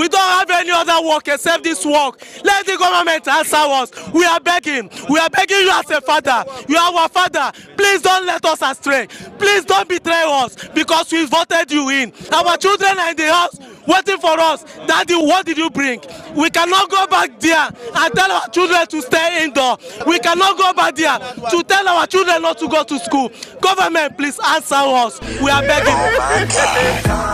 We don't have any other work except this work. Let the government answer us. We are begging. We are begging you as a father. You are our father. Please don't let us astray. Please don't betray us because we voted you in. Our children are in the house waiting for us. Daddy, what did you bring? We cannot go back there and tell our children to stay indoor. We cannot go back there to tell our children not to go to school. Government, please answer us. We are begging.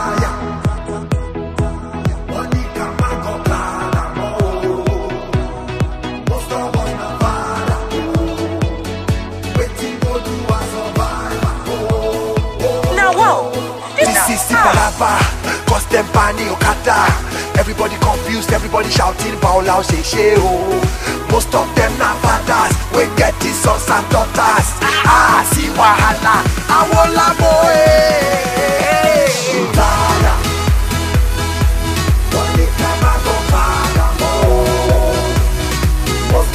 This is the palava, cause them pani okada. Everybody confused, everybody shouting, Paula say oh. Most of them na fathers, we get the sons and daughters. Ah, see wahala, awola boy.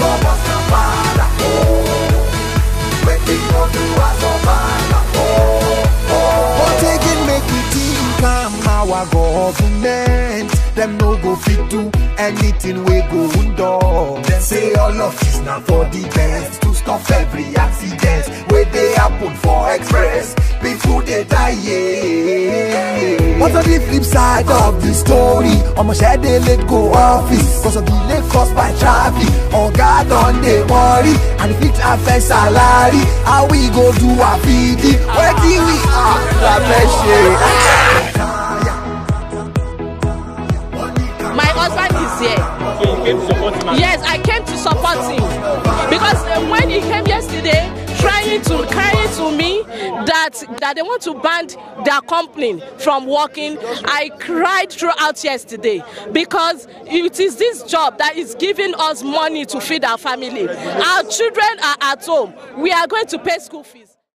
Of us na father, oh. Wetin go do us survive, oh. Our government. Them no go fit do anything we go undo Them say all of this na for the best To stop every accident wey dey happen for express before they die yeah. But on the flip side of the story Omo share they let go office Cause of delay caused by traffic. Oh Oga don they worry? And if it fit affect salary How we go do our feeding? Wetin we ah, are is here. So came to support him. Yes, I came to support him because uh, when he came yesterday, trying to crying to me that that they want to ban their company from working, I cried throughout yesterday because it is this job that is giving us money to feed our family. Our children are at home. We are going to pay school fees.